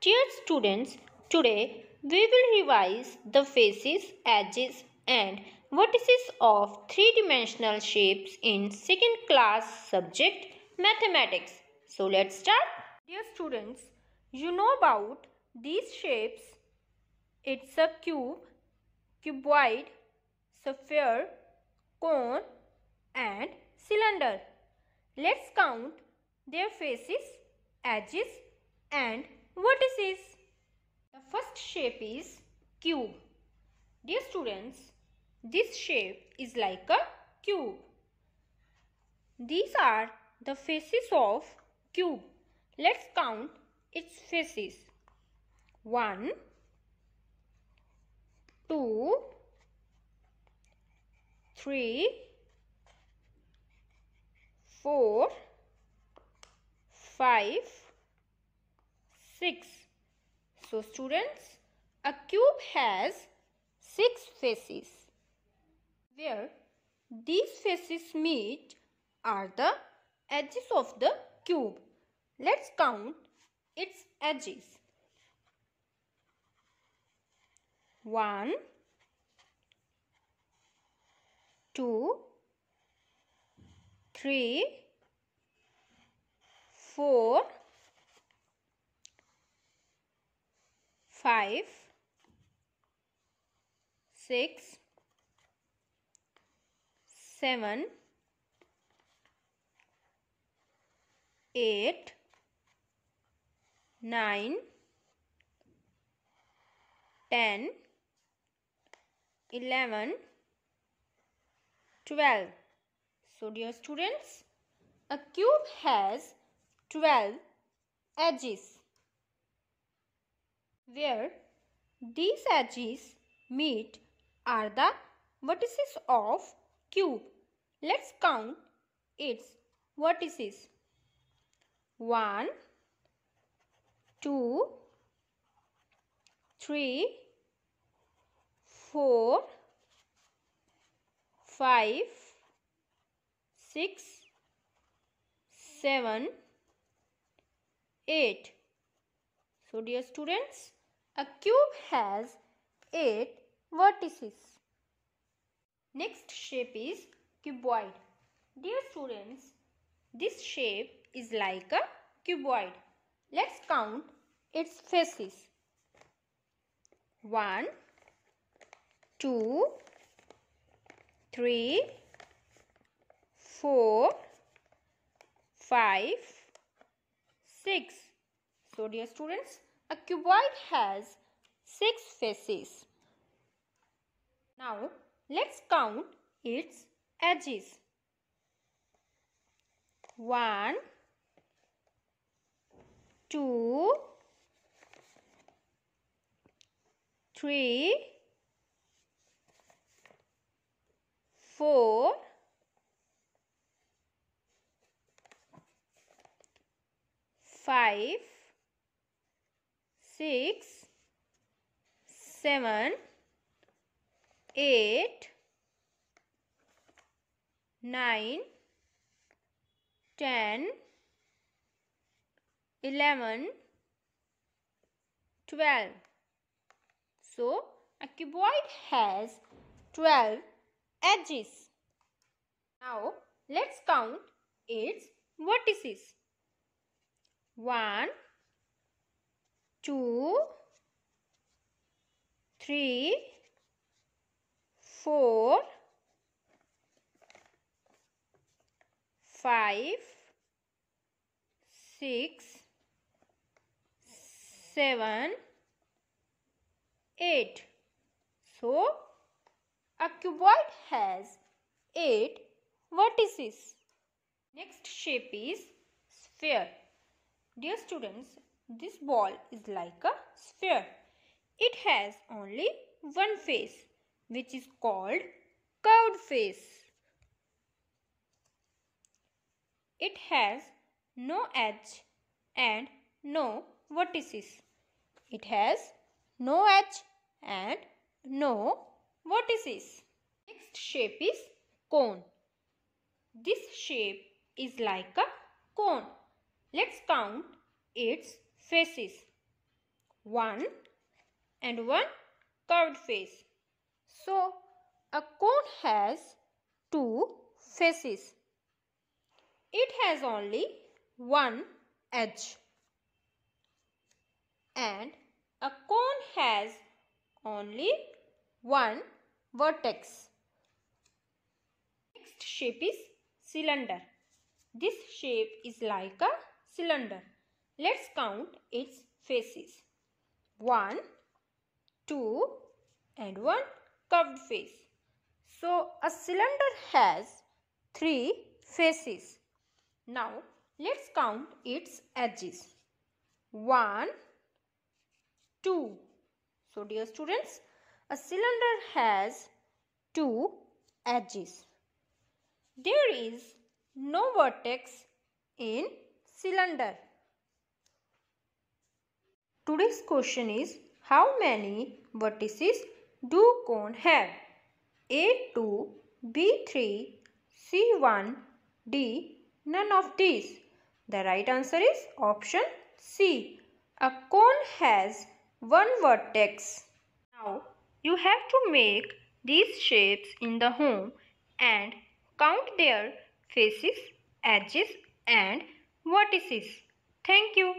Dear students, today we will revise the faces, edges and vertices of three-dimensional shapes in second class subject mathematics. So let's start. Dear students, you know about these shapes. It's a cube, cuboid, sphere, cone and cylinder. Let's count their faces, edges and vertices. The first shape is cube. Dear students, this shape is like a cube. These are the faces of cube. Let's count its faces. 1, 2, 3, 4, 5, 6. So students, a cube has 6 faces. Where these faces meet are the edges of the cube. Let's count its edges. 1 2 3 4 5 6 7 8 9 10 11 12 so dear students a cube has 12 edges where these edges meet are the vertices of cube. Let's count its vertices. 1 2 3 4 5 6 7 8 so dear students a cube has 8 vertices. Next shape is cuboid. Dear students this shape is like a cuboid. Let's count its faces. 1 2 3 4 5 6 so dear students a cuboid has 6 faces now let's count its edges. 1 2 3 4 5 6 7 8 9 10 11 12 so a cuboid has 12 edges. Now let's count its vertices. 1 2 3 4 5 6 7 8 so a cuboid has 8 vertices. Next shape is sphere. Dear students this ball is like a sphere it has only one face which is called curved face it has no edge and no vertices it has no edge and no vertices. Next shape is cone. This shape is like a cone. Let's count its faces. one and one curved face. So, a cone has two faces. It has only one edge. And a cone has only one vertex. Next shape is cylinder. This shape is like a cylinder. Let's count its faces. 1, 2 and 1 curved face. So a cylinder has 3 faces. Now let's count its edges. 1, 2. So dear students, a cylinder has 2 edges. There is no vertex in cylinder. Today's question is how many vertices do cone have? A2, B3, C1, D, none of these. The right answer is option C. A cone has one vertex. Now you have to make these shapes in the home and count their faces, edges and vertices. Thank you.